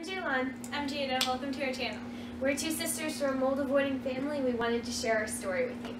I'm Jaylon. I'm Jada. Welcome to our channel. We're two sisters from a mold avoiding family. We wanted to share our story with you.